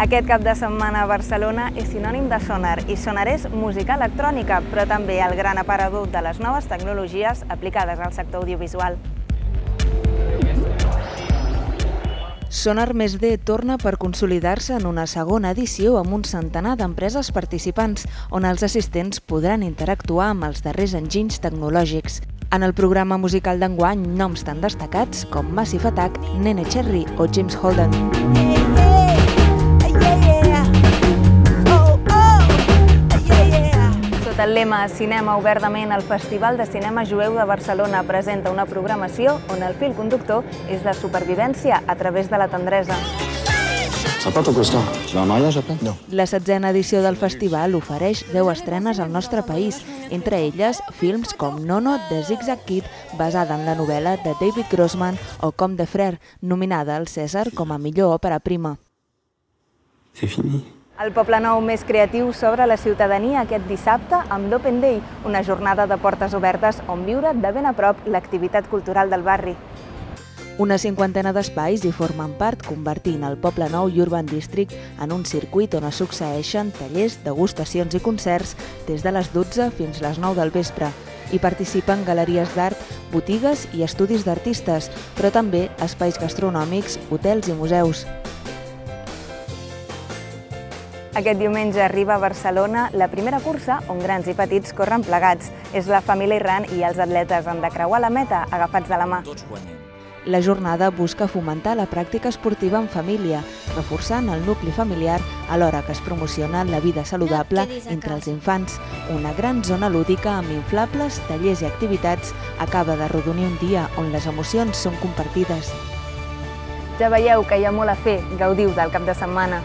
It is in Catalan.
Aquest cap de setmana a Barcelona és sinònim de sonar i sonar és música electrònica, però també el gran aparador de les noves tecnologies aplicades al sector audiovisual. Sonar Més D torna per consolidar-se en una segona edició amb un centenar d'empreses participants, on els assistents podran interactuar amb els darrers enginys tecnològics. En el programa musical d'enguany, noms tan destacats com Massive Attack, Nene Cherry o James Holden. Sota el lema Cinema obertament, el Festival de Cinema Jueu de Barcelona presenta una programació on el fil conductor és la supervivència a través de la tendresa. Tu croissant. La noia, j'appelle No. La setzena edició del festival ofereix 10 estrenes al nostre país, entre elles films com Nono de Zigzag Kid, basada en la novel·la de David Grossman, o Com de Frère, nominada al César com a millor òpera prima. C'est fini. El Poble Nou més creatiu s'obre la ciutadania aquest dissabte amb l'Open Day, una jornada de portes obertes on viure de ben a prop l'activitat cultural del barri. Una cinquantena d'espais hi formen part, convertint el Poble Nou i Urban District en un circuit on es succeeixen tallers, degustacions i concerts des de les 12 fins les 9 del vespre. Hi participen galeries d'art, botigues i estudis d'artistes, però també espais gastronòmics, hotels i museus. Aquest diumenge arriba a Barcelona la primera cursa on grans i petits corren plegats. És la família Iran i els atletes han de creuar la meta agafats de la mà. La jornada busca fomentar la pràctica esportiva en família, reforçant el nucli familiar alhora que es promociona la vida saludable entre els infants. Una gran zona lúdica amb inflables, tallers i activitats acaba de rodonir un dia on les emocions són compartides. Ja veieu que hi ha molt a fer, gaudiu del cap de setmana.